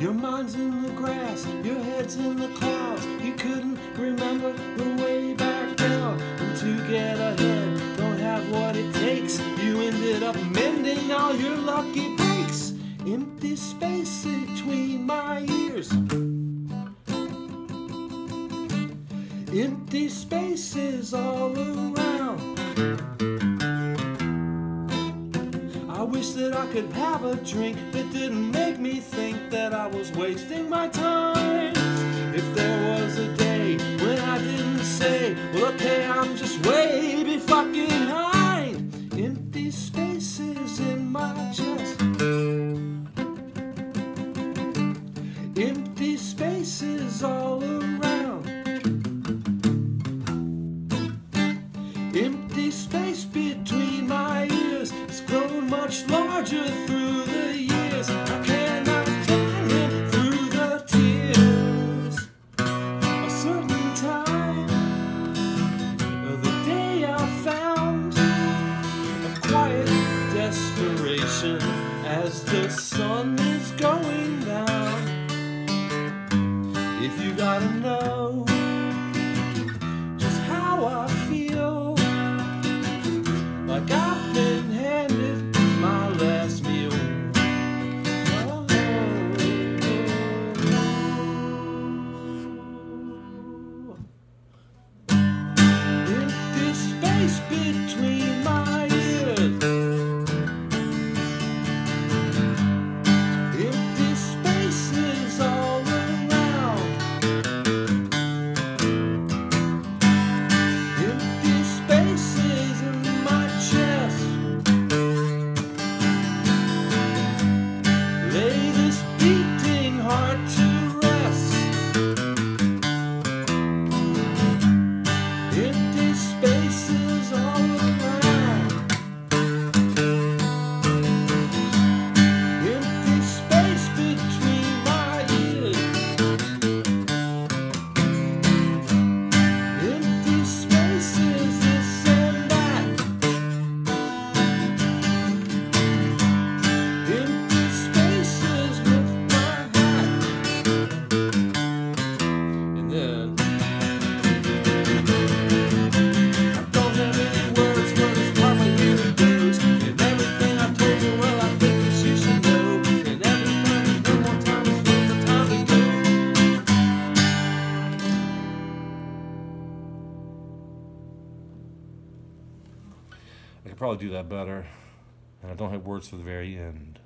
Your mind's in the grass, your head's in the clouds. You couldn't remember the way back down. And to get ahead, don't have what it takes. You ended up mending all your lucky breaks. Empty space between my ears. Empty spaces all around. Wish that I could have a drink that didn't make me think that I was wasting my time. If there was a day when I didn't say, well, okay, I'm just way much larger through the years. I cannot it through the tears. A certain time of the day I found a quiet desperation as the sun is going down. If you gotta know I could probably do that better. And I don't have words for the very end.